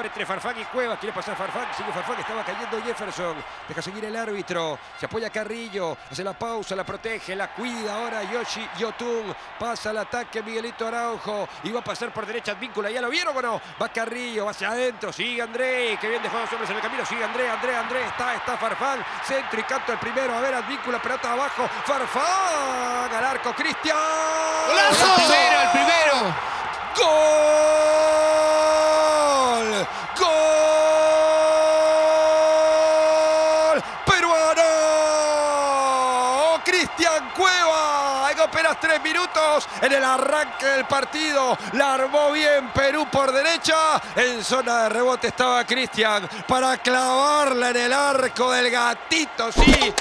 Entre Farfán y Cuevas, quiere pasar Farfán, sigue Farfán, estaba cayendo Jefferson, deja seguir el árbitro, se apoya Carrillo, hace la pausa, la protege, la cuida ahora Yoshi Yotun, pasa al ataque Miguelito Araujo y va a pasar por derecha Advíncula, ¿ya lo vieron o no? Va Carrillo, va hacia adentro, sigue André, que bien dejó dos hombres en el camino, sigue André, André, André, está, está Farfán, centro y canto el primero, a ver Advíncula, pelota abajo, Farfán, al arco, Cristian. ¡Golazo! El primero, el primero. ¡Gol! ¡Gol! ¡Peruano! Cristian Cueva en apenas tres minutos en el arranque del partido. La armó bien Perú por derecha. En zona de rebote estaba Cristian para clavarla en el arco del gatito. Sí,